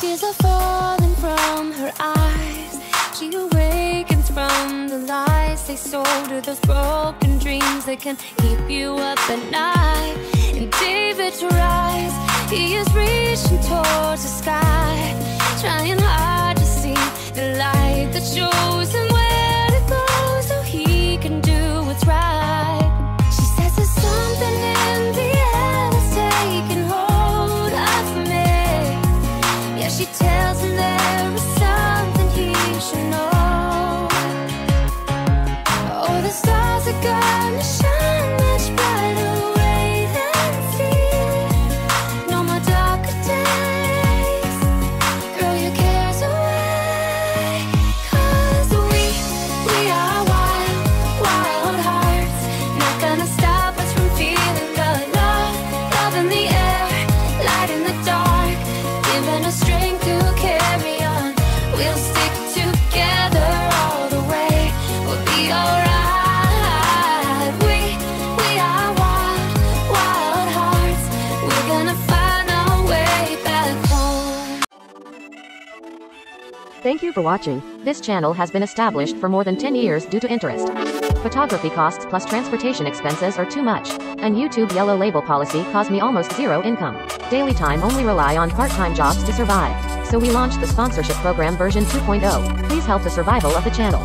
Tears are falling from her eyes. She awakens from the lies they sold her, those broken dreams that can keep you up at night. And David rise, he is reaching towards the sky, she tells Thank you for watching. This channel has been established for more than 10 years due to interest. Photography costs plus transportation expenses are too much. And YouTube yellow label policy caused me almost zero income. Daily time only rely on part-time jobs to survive. So we launched the sponsorship program version 2.0. Please help the survival of the channel.